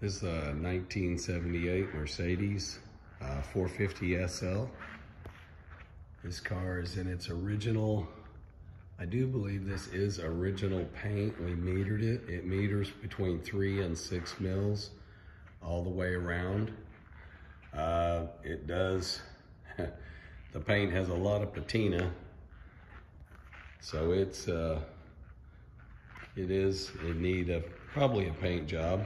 This is a 1978 Mercedes uh, 450 SL. This car is in its original, I do believe this is original paint. We metered it. It meters between three and six mils all the way around. Uh, it does, the paint has a lot of patina. So it's, uh, it is in need of probably a paint job.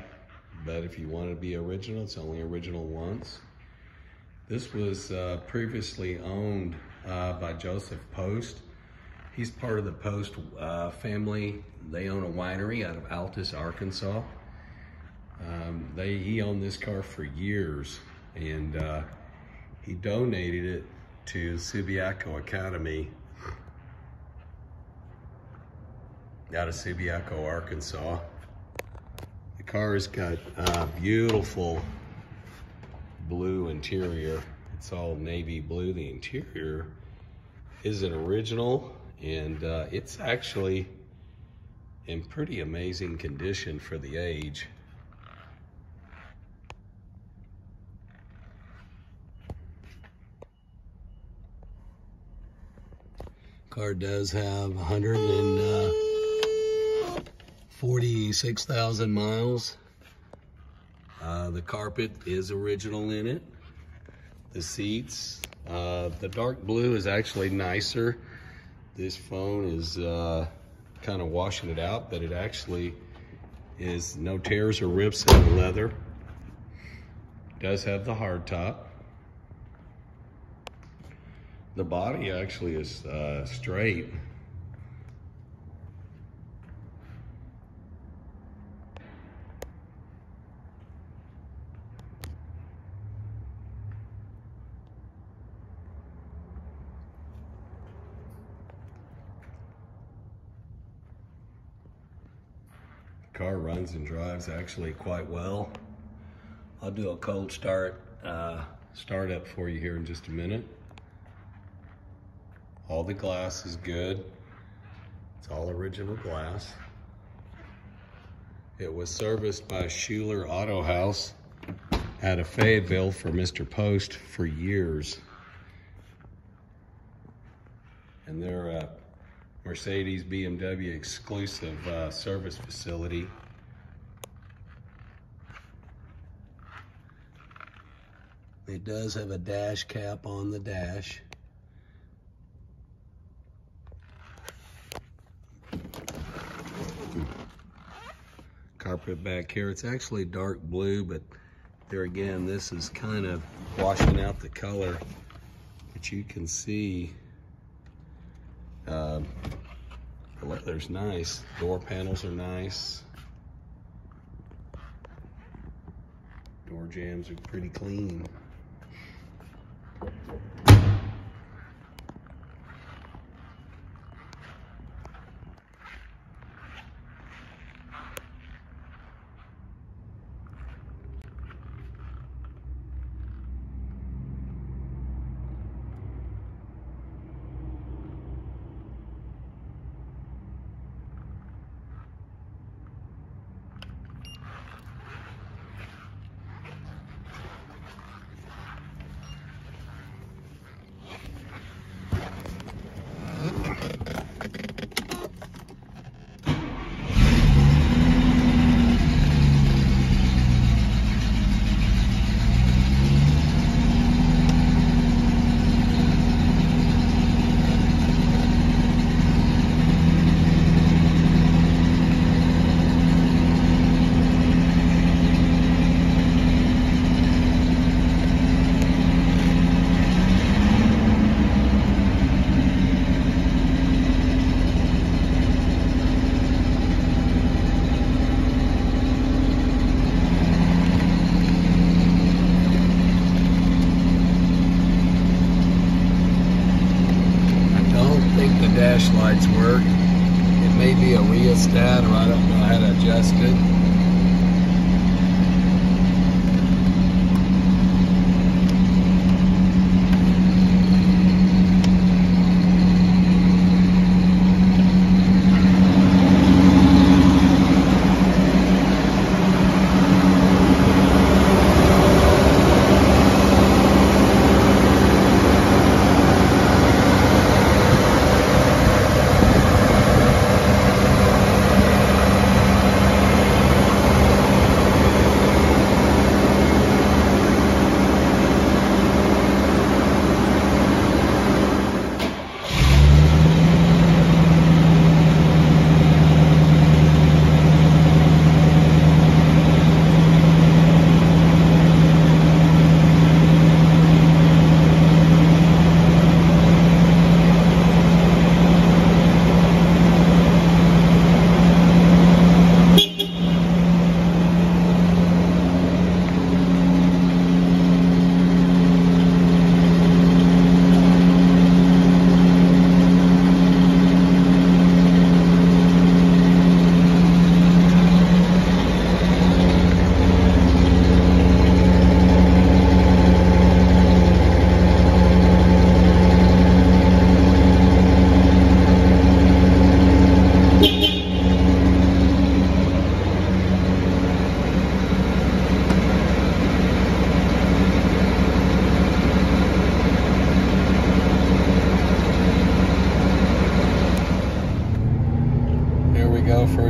But if you want to be original, it's only original once. This was uh, previously owned uh, by Joseph Post. He's part of the Post uh, family. They own a winery out of Altus, Arkansas. Um, they he owned this car for years, and uh, he donated it to Subiaco Academy out of Subiaco, Arkansas car's got uh, beautiful blue interior. It's all navy blue. The interior is an original and uh, it's actually in pretty amazing condition for the age. Car does have 100 and uh, 46,000 miles. Uh, the carpet is original in it. The seats, uh, the dark blue is actually nicer. This phone is uh, kind of washing it out, but it actually is no tears or rips in the leather. Does have the hard top. The body actually is uh, straight. Car runs and drives actually quite well. I'll do a cold start uh, startup for you here in just a minute. All the glass is good. It's all original glass. It was serviced by Schuler Auto House out of Fayetteville for Mr. Post for years. And they're uh, Mercedes BMW exclusive uh, service facility. It does have a dash cap on the dash. Carpet back here, it's actually dark blue, but there again, this is kind of washing out the color. But you can see uh, the leather's nice. Door panels are nice. Door jambs are pretty clean. Dash lights work. It may be a rheostat or I don't know how to adjust it.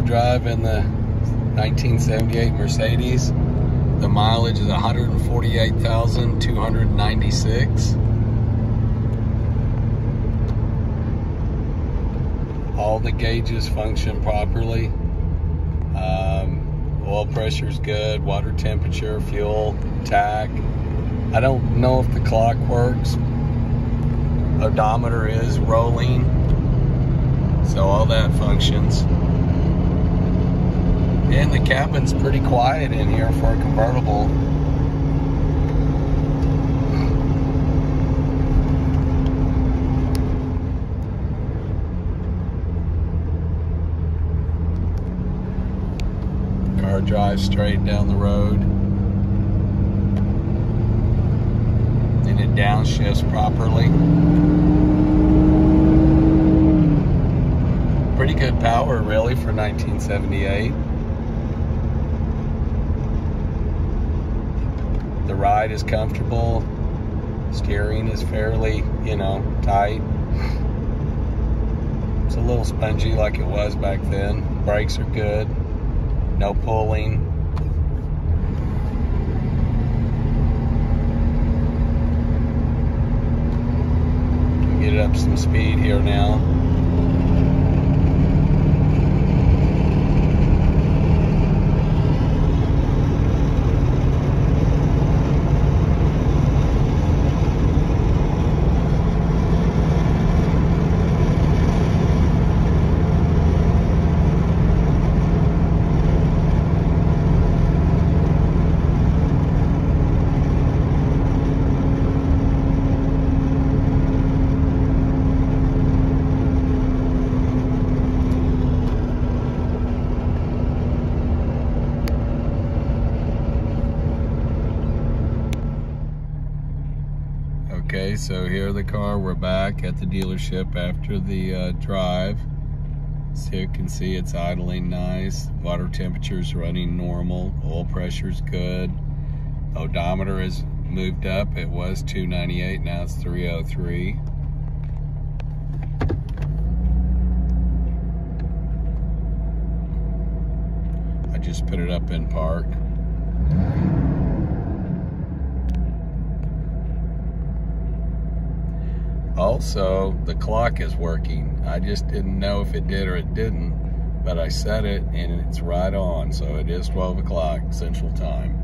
Drive in the 1978 Mercedes. The mileage is 148,296. All the gauges function properly. Um, oil pressure is good, water temperature, fuel, tach. I don't know if the clock works. Odometer is rolling. So all that functions. And the cabin's pretty quiet in here for a convertible. Car drives straight down the road. And it downshifts properly. Pretty good power really for 1978. The ride is comfortable. Steering is fairly, you know, tight. It's a little spongy like it was back then. Brakes are good. No pulling. Get it up some speed here now. So here the car, we're back at the dealership after the uh, drive. So you can see it's idling nice. Water temperature's running normal. Oil pressure's good. Odometer is moved up. It was 298, now it's 303. I just put it up in park. Also, the clock is working. I just didn't know if it did or it didn't, but I set it and it's right on. So it is 12 o'clock Central Time.